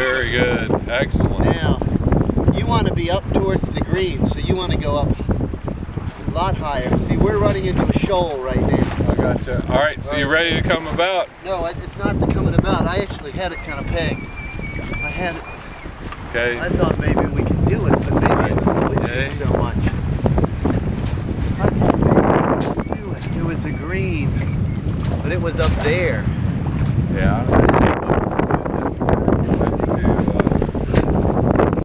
Very good. Excellent. Now, you want to be up towards the green, so you want to go up a lot higher. See, we're running into a shoal right now. I gotcha. All right, so you ready to come about? No, it's not the coming about. I actually had it kind of pegged. I had it. Okay. I thought maybe we could do it, but maybe it's switching Okay. so much. I thought maybe we could do it. It was a green, but it was up there.